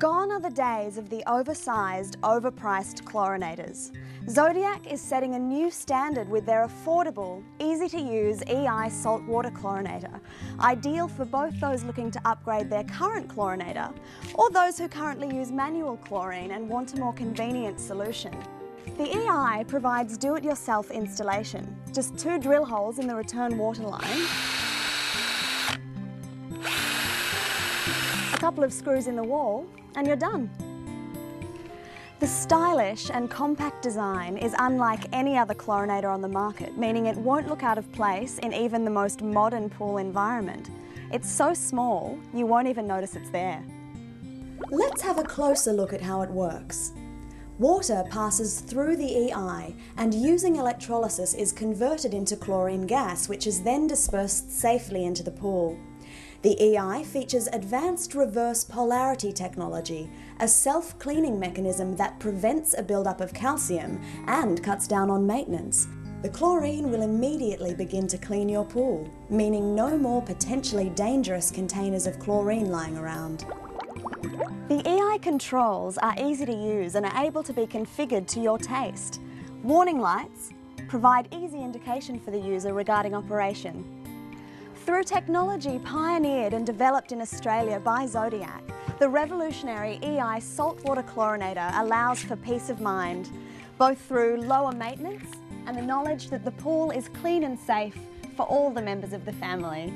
Gone are the days of the oversized, overpriced chlorinators. Zodiac is setting a new standard with their affordable, easy to use EI saltwater chlorinator, ideal for both those looking to upgrade their current chlorinator or those who currently use manual chlorine and want a more convenient solution. The EI provides do-it-yourself installation, just two drill holes in the return water line, a couple of screws in the wall, and you're done. The stylish and compact design is unlike any other chlorinator on the market, meaning it won't look out of place in even the most modern pool environment. It's so small, you won't even notice it's there. Let's have a closer look at how it works. Water passes through the EI and using electrolysis is converted into chlorine gas which is then dispersed safely into the pool. The EI features advanced reverse polarity technology, a self-cleaning mechanism that prevents a buildup of calcium and cuts down on maintenance. The chlorine will immediately begin to clean your pool, meaning no more potentially dangerous containers of chlorine lying around. The EI controls are easy to use and are able to be configured to your taste. Warning lights provide easy indication for the user regarding operation. Through technology pioneered and developed in Australia by Zodiac, the revolutionary EI saltwater chlorinator allows for peace of mind, both through lower maintenance and the knowledge that the pool is clean and safe for all the members of the family.